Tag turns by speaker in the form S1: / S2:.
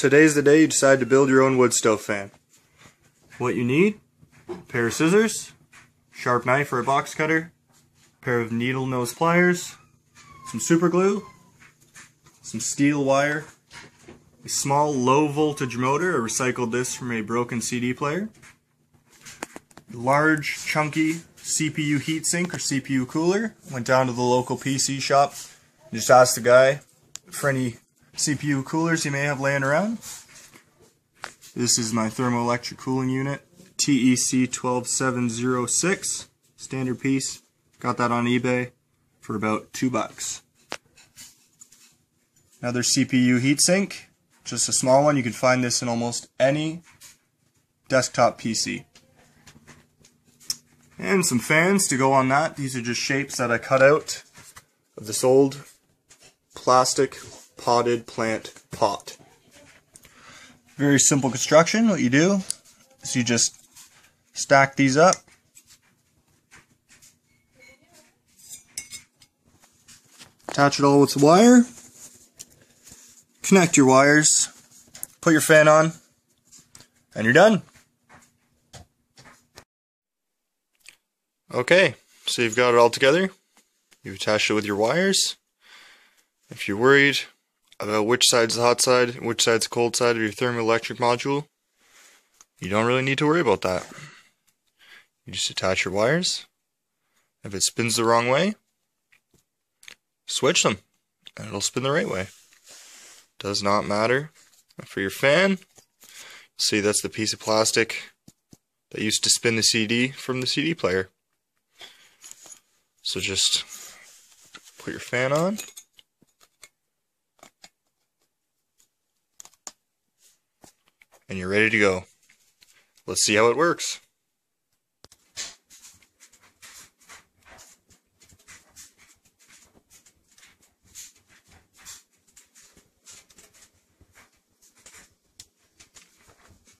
S1: today's the day you decide to build your own wood stove fan. What you need, a pair of scissors, sharp knife or a box cutter, pair of needle nose pliers, some super glue, some steel wire, a small low voltage motor, a recycled disc from a broken CD player, large chunky CPU heatsink or CPU cooler. Went down to the local PC shop, just asked the guy for any CPU coolers you may have laying around. This is my thermoelectric cooling unit, TEC 12706, standard piece. Got that on eBay for about two bucks. Another CPU heatsink, just a small one. You can find this in almost any desktop PC. And some fans to go on that. These are just shapes that I cut out of this old plastic potted plant pot. Very simple construction. What you do is you just stack these up. Attach it all with the wire. Connect your wires. Put your fan on. And you're done. Okay, so you've got it all together. You've attached it with your wires. If you're worried about which side's the hot side and which side's the cold side of your thermoelectric module, you don't really need to worry about that. You just attach your wires. If it spins the wrong way, switch them and it'll spin the right way. Does not matter. For your fan, see that's the piece of plastic that used to spin the CD from the CD player. So just put your fan on. And you're ready to go. Let's see how it works.